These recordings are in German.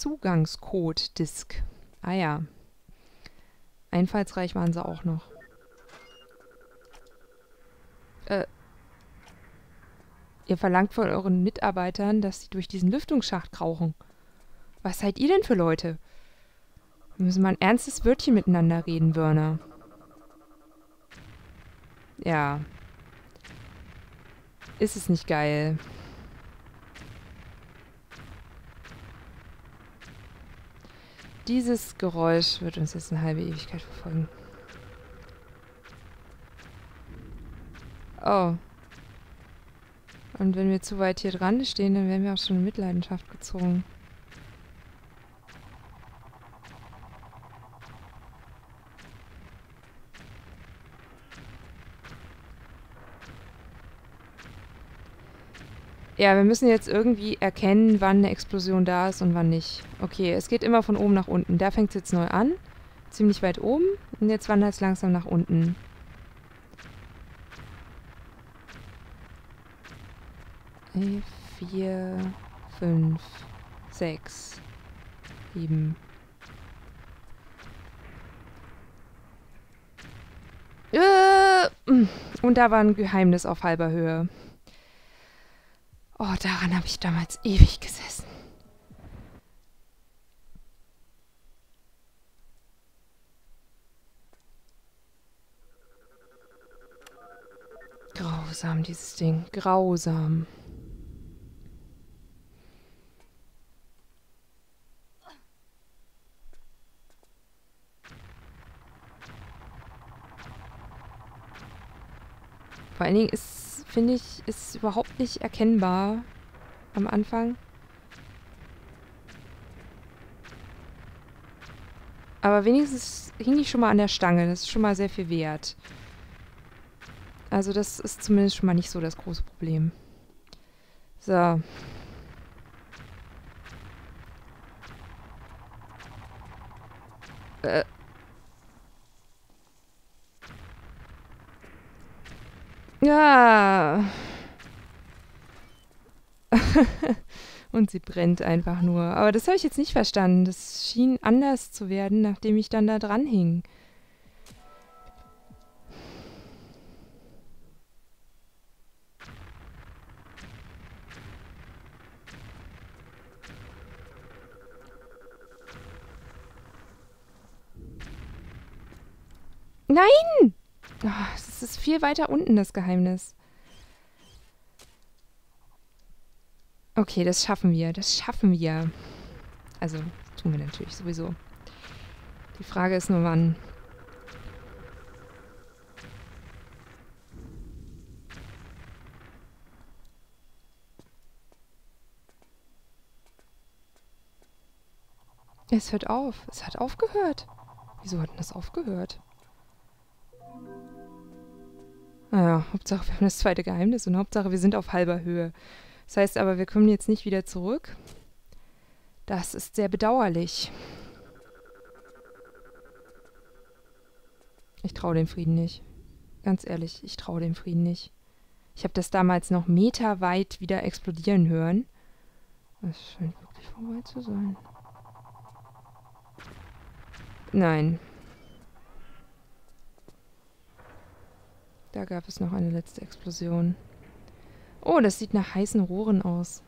Zugangscode-Disk. Ah ja. Einfallsreich waren sie auch noch. Äh, ihr verlangt von euren Mitarbeitern, dass sie durch diesen Lüftungsschacht krauchen. Was seid ihr denn für Leute? Wir müssen mal ein ernstes Wörtchen miteinander reden, Wörner. Ja. Ist es nicht geil? Dieses Geräusch wird uns jetzt eine halbe Ewigkeit verfolgen. Oh. Und wenn wir zu weit hier dran stehen, dann werden wir auch schon in Mitleidenschaft gezogen. Ja, wir müssen jetzt irgendwie erkennen, wann eine Explosion da ist und wann nicht. Okay, es geht immer von oben nach unten. Da fängt es jetzt neu an. Ziemlich weit oben. Und jetzt wandert es langsam nach unten. Vier, fünf, sechs, sieben. Äh, und da war ein Geheimnis auf halber Höhe. Oh, daran habe ich damals ewig gesessen. Grausam, dieses Ding. Grausam. Vor allen Dingen ist finde ich, ist überhaupt nicht erkennbar am Anfang. Aber wenigstens hing ich schon mal an der Stange. Das ist schon mal sehr viel wert. Also das ist zumindest schon mal nicht so das große Problem. So. Äh. Ja. Und sie brennt einfach nur. Aber das habe ich jetzt nicht verstanden. Das schien anders zu werden, nachdem ich dann da dran hing. Nein! Oh, viel weiter unten, das Geheimnis. Okay, das schaffen wir. Das schaffen wir. Also, tun wir natürlich sowieso. Die Frage ist nur, wann. Es hört auf. Es hat aufgehört. Wieso hat denn das aufgehört? Naja, Hauptsache wir haben das zweite Geheimnis und Hauptsache wir sind auf halber Höhe. Das heißt aber, wir kommen jetzt nicht wieder zurück. Das ist sehr bedauerlich. Ich traue dem Frieden nicht. Ganz ehrlich, ich traue dem Frieden nicht. Ich habe das damals noch meterweit wieder explodieren hören. Das scheint wirklich vorbei zu sein. Nein, Da gab es noch eine letzte Explosion. Oh, das sieht nach heißen Rohren aus.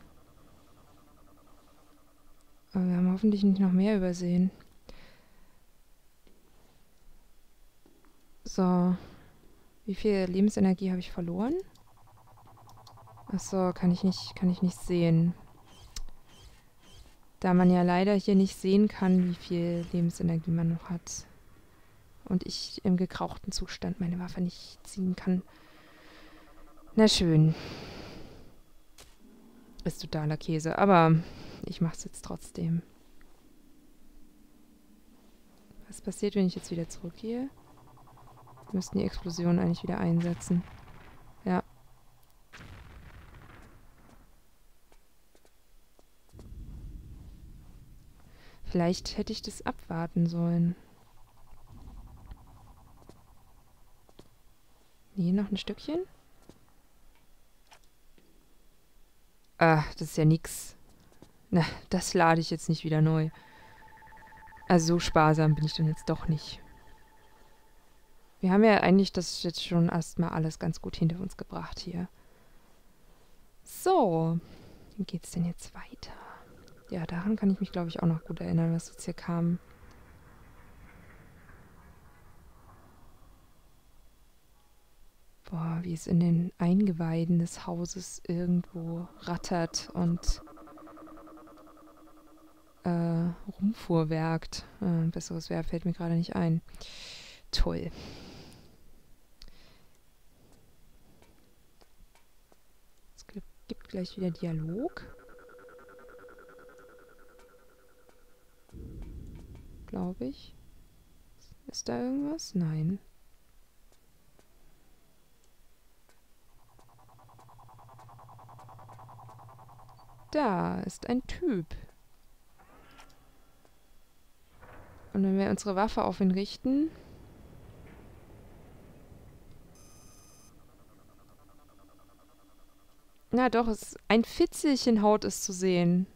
Aber wir haben hoffentlich nicht noch mehr übersehen. So. Wie viel Lebensenergie habe ich verloren? Achso, kann ich nicht, kann ich nicht sehen. Da man ja leider hier nicht sehen kann, wie viel Lebensenergie man noch hat und ich im gekrauchten Zustand meine Waffe nicht ziehen kann. Na schön. Ist totaler Käse, aber ich mach's jetzt trotzdem. Was passiert, wenn ich jetzt wieder zurückgehe? Müssten die Explosion eigentlich wieder einsetzen. Ja. Vielleicht hätte ich das abwarten sollen. Nee, noch ein Stückchen. Ah, das ist ja nix. Na, das lade ich jetzt nicht wieder neu. Also so sparsam bin ich dann jetzt doch nicht. Wir haben ja eigentlich das jetzt schon erstmal alles ganz gut hinter uns gebracht hier. So, wie geht's denn jetzt weiter? Ja, daran kann ich mich, glaube ich, auch noch gut erinnern, was jetzt hier kam. Boah, wie es in den Eingeweiden des Hauses irgendwo rattert und äh, rumfuhrwerkt. Äh, besseres Verb fällt mir gerade nicht ein. Toll. Es gibt gleich wieder Dialog. Glaube ich. Ist da irgendwas? Nein. Da ist ein Typ. Und wenn wir unsere Waffe auf ihn richten... Na doch, es, ein Fitzelchen Haut ist zu sehen.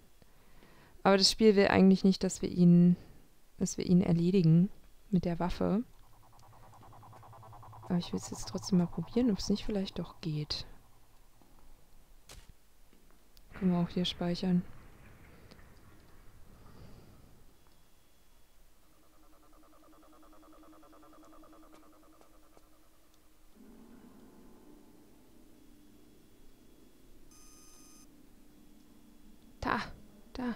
Aber das Spiel will eigentlich nicht, dass wir ihn, dass wir ihn erledigen mit der Waffe. Aber ich will es jetzt trotzdem mal probieren, ob es nicht vielleicht doch geht. Können wir auch hier speichern. Da, da.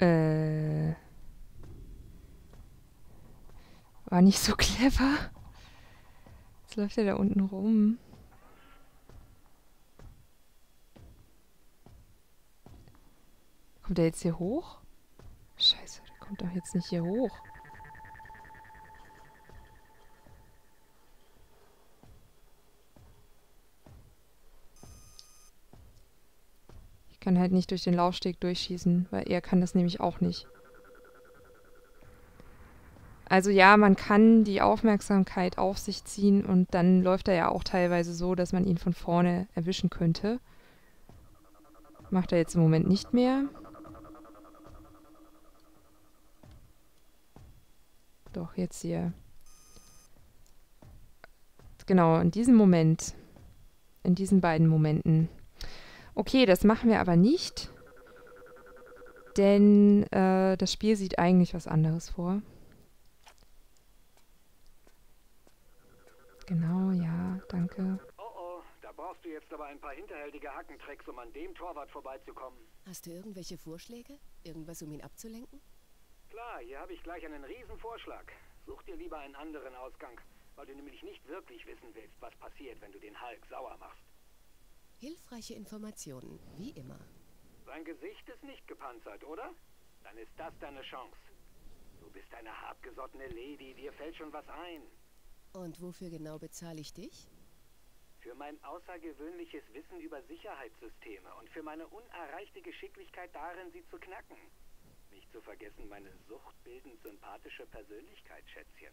Äh. War nicht so clever. Jetzt läuft er da unten rum. Kommt er jetzt hier hoch? Scheiße, der kommt doch jetzt nicht hier hoch. Ich kann halt nicht durch den Laufsteg durchschießen, weil er kann das nämlich auch nicht. Also ja, man kann die Aufmerksamkeit auf sich ziehen und dann läuft er ja auch teilweise so, dass man ihn von vorne erwischen könnte. Macht er jetzt im Moment nicht mehr. Doch, jetzt hier. Genau, in diesem Moment. In diesen beiden Momenten. Okay, das machen wir aber nicht. Denn äh, das Spiel sieht eigentlich was anderes vor. Genau, ja, danke. Oh oh, da brauchst du jetzt aber ein paar hinterhältige Hackentricks, um an dem Torwart vorbeizukommen. Hast du irgendwelche Vorschläge? Irgendwas, um ihn abzulenken? Klar, hier habe ich gleich einen riesen Vorschlag. Such dir lieber einen anderen Ausgang, weil du nämlich nicht wirklich wissen willst, was passiert, wenn du den Hulk sauer machst. Hilfreiche Informationen, wie immer. Sein Gesicht ist nicht gepanzert, oder? Dann ist das deine Chance. Du bist eine hartgesottene Lady, dir fällt schon was ein. Und wofür genau bezahle ich dich? Für mein außergewöhnliches Wissen über Sicherheitssysteme und für meine unerreichte Geschicklichkeit darin, sie zu knacken. Nicht zu vergessen meine suchtbildend sympathische Persönlichkeit, Schätzchen.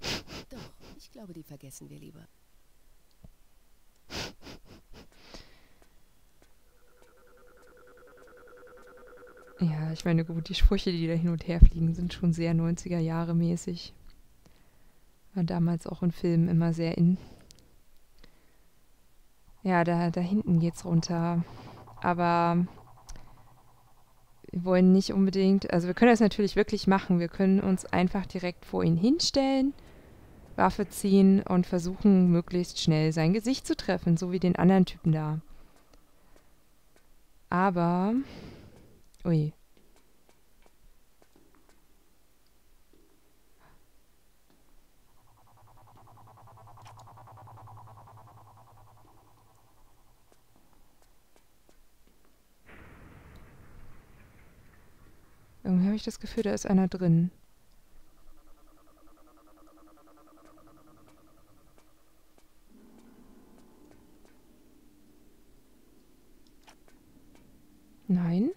Doch, ich glaube, die vergessen wir lieber. Ja, ich meine, gut, die Sprüche, die da hin und her fliegen, sind schon sehr 90er Jahre mäßig. War damals auch in Filmen immer sehr in. Ja, da, da hinten geht's runter. Aber wir wollen nicht unbedingt, also wir können das natürlich wirklich machen. Wir können uns einfach direkt vor ihn hinstellen, Waffe ziehen und versuchen, möglichst schnell sein Gesicht zu treffen, so wie den anderen Typen da. Aber, ui, Irgendwie habe ich das Gefühl, da ist einer drin. Nein,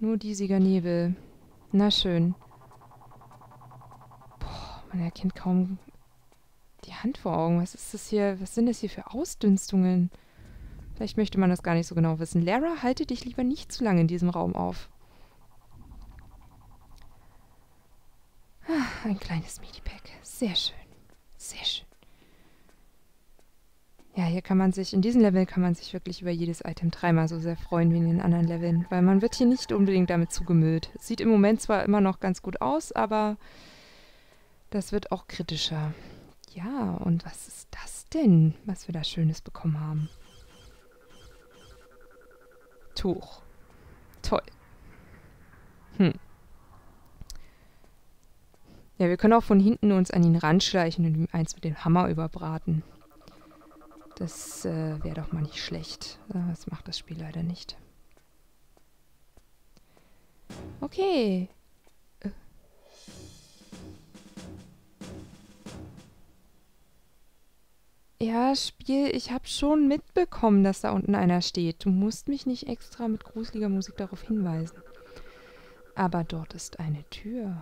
nur diesiger Nebel. Na schön. Boah. Man erkennt kaum die Hand vor Augen. Was ist das hier? Was sind das hier für Ausdünstungen? Vielleicht möchte man das gar nicht so genau wissen. Lara, halte dich lieber nicht zu lange in diesem Raum auf. Ah, ein kleines Medipack. Sehr schön. Sehr schön. Ja, hier kann man sich, in diesem Level kann man sich wirklich über jedes Item dreimal so sehr freuen wie in den anderen Leveln, weil man wird hier nicht unbedingt damit zugemüllt. Sieht im Moment zwar immer noch ganz gut aus, aber das wird auch kritischer. Ja, und was ist das denn, was wir da Schönes bekommen haben? Tuch. Toll. Hm. Ja, wir können auch von hinten uns an ihn ranschleichen und ihm eins mit dem Hammer überbraten. Das äh, wäre doch mal nicht schlecht. Das macht das Spiel leider nicht. Okay. Äh. Ja, Spiel, ich habe schon mitbekommen, dass da unten einer steht. Du musst mich nicht extra mit gruseliger Musik darauf hinweisen. Aber dort ist eine Tür.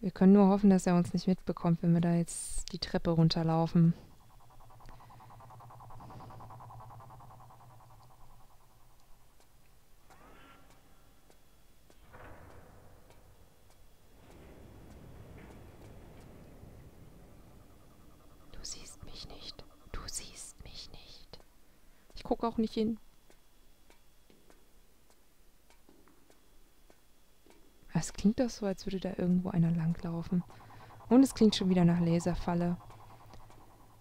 Wir können nur hoffen, dass er uns nicht mitbekommt, wenn wir da jetzt die Treppe runterlaufen. Du siehst mich nicht. Du siehst mich nicht. Ich gucke auch nicht hin. Es klingt doch so, als würde da irgendwo einer langlaufen. Und es klingt schon wieder nach Laserfalle.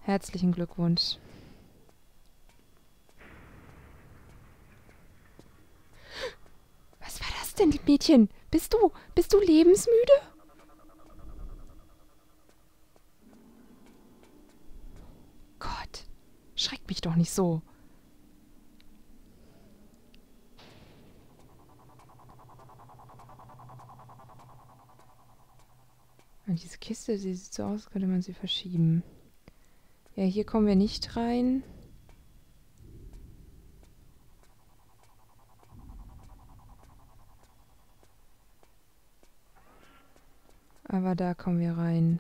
Herzlichen Glückwunsch. Was war das denn, Mädchen? Bist du, bist du lebensmüde? Gott, schreck mich doch nicht so. Und diese Kiste, sie sieht so aus, als könnte man sie verschieben. Ja, hier kommen wir nicht rein. Aber da kommen wir rein.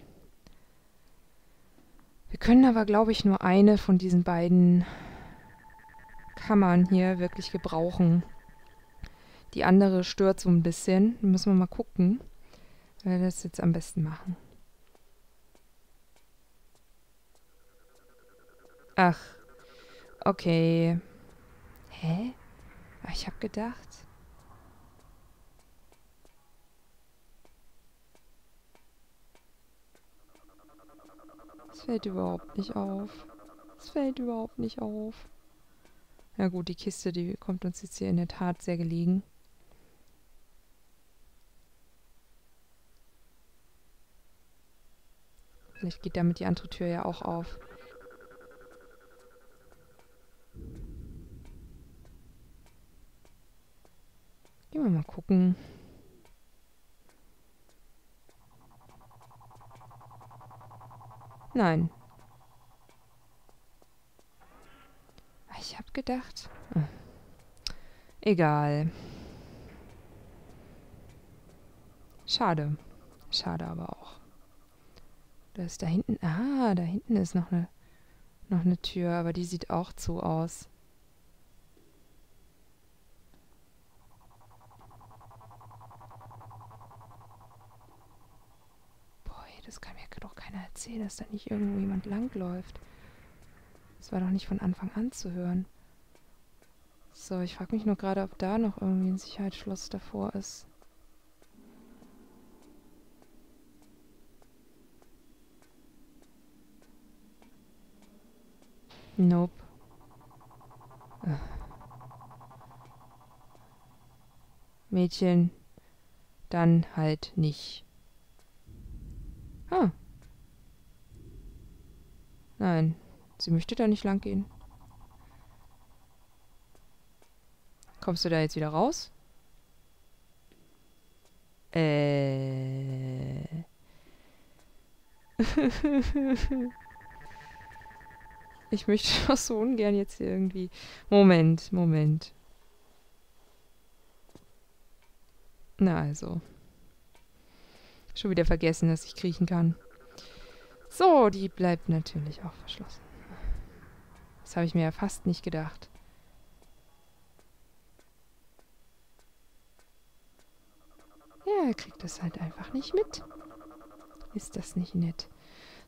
Wir können aber, glaube ich, nur eine von diesen beiden Kammern hier wirklich gebrauchen. Die andere stört so ein bisschen. Müssen wir mal gucken werde das jetzt am besten machen. Ach, okay. Hä? Ah, ich habe gedacht. Es fällt überhaupt nicht auf. Es fällt überhaupt nicht auf. Na gut, die Kiste, die kommt uns jetzt hier in der Tat sehr gelegen. Vielleicht geht damit die andere Tür ja auch auf. Gehen wir mal gucken. Nein. Ich hab gedacht. Egal. Schade. Schade aber auch. Da ist da hinten. Ah, da hinten ist noch eine, noch eine Tür, aber die sieht auch zu aus. Boah, das kann mir doch keiner erzählen, dass da nicht irgendwo jemand langläuft. Das war doch nicht von Anfang an zu hören. So, ich frage mich nur gerade, ob da noch irgendwie ein Sicherheitsschloss davor ist. Nope. Mädchen, dann halt nicht. Ah. Nein, sie möchte da nicht lang gehen. Kommst du da jetzt wieder raus? Äh. Ich möchte doch so ungern jetzt hier irgendwie. Moment, Moment. Na also. Schon wieder vergessen, dass ich kriechen kann. So, die bleibt natürlich auch verschlossen. Das habe ich mir ja fast nicht gedacht. Ja, er kriegt das halt einfach nicht mit. Ist das nicht nett?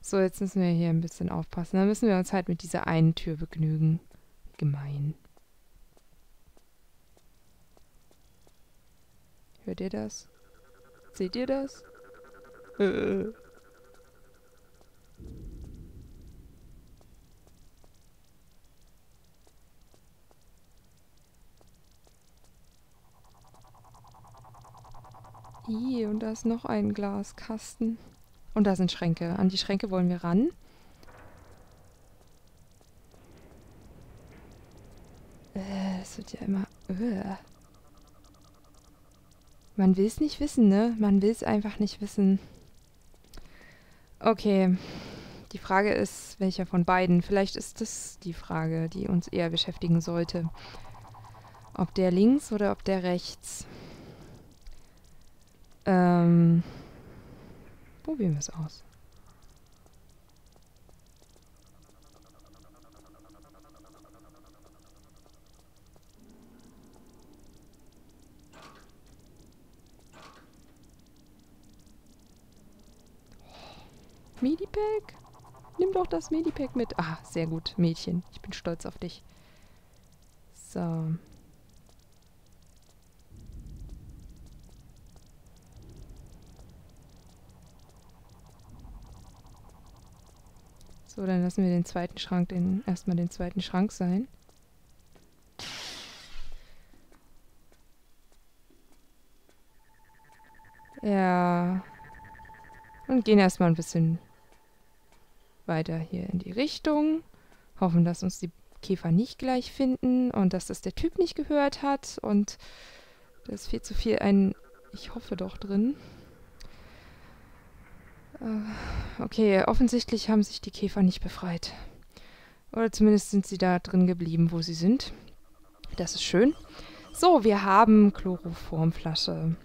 So, jetzt müssen wir hier ein bisschen aufpassen. Dann müssen wir uns halt mit dieser einen Tür begnügen. Gemein. Hört ihr das? Seht ihr das? Äh. I, und da ist noch ein Glaskasten. Und da sind Schränke. An die Schränke wollen wir ran. Äh, es wird ja immer... Äh. Man will es nicht wissen, ne? Man will es einfach nicht wissen. Okay. Die Frage ist, welcher von beiden? Vielleicht ist das die Frage, die uns eher beschäftigen sollte. Ob der links oder ob der rechts. Ähm, probieren wir es aus. Medipack? Nimm doch das Medipack mit. Ah, sehr gut, Mädchen. Ich bin stolz auf dich. So. So, dann lassen wir den zweiten Schrank, den, erstmal den zweiten Schrank sein. Ja. Und gehen erstmal ein bisschen weiter hier in die Richtung. Hoffen, dass uns die Käfer nicht gleich finden und dass das der Typ nicht gehört hat. Und da ist viel zu viel ein Ich hoffe doch drin. Äh, okay, offensichtlich haben sich die Käfer nicht befreit. Oder zumindest sind sie da drin geblieben, wo sie sind. Das ist schön. So, wir haben Chloroformflasche.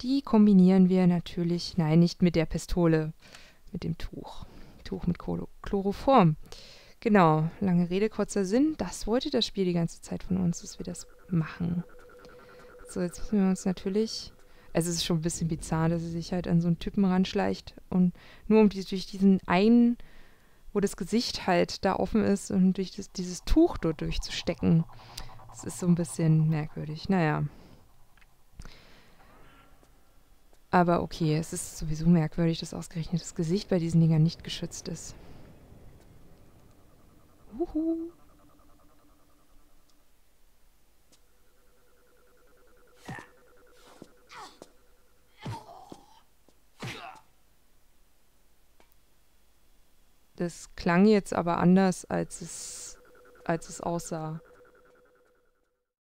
Die kombinieren wir natürlich, nein, nicht mit der Pistole, mit dem Tuch. Tuch mit Chloroform. Genau, lange Rede, kurzer Sinn. Das wollte das Spiel die ganze Zeit von uns, dass wir das machen. So, jetzt müssen wir uns natürlich es ist schon ein bisschen bizarr, dass sie sich halt an so einen Typen ranschleicht und nur um die, durch diesen einen, wo das Gesicht halt da offen ist und durch das, dieses Tuch dort durchzustecken. Das ist so ein bisschen merkwürdig. Naja. Aber okay, es ist sowieso merkwürdig, dass ausgerechnet das Gesicht bei diesen Dingern nicht geschützt ist. Uhu. Das klang jetzt aber anders, als es, als es aussah.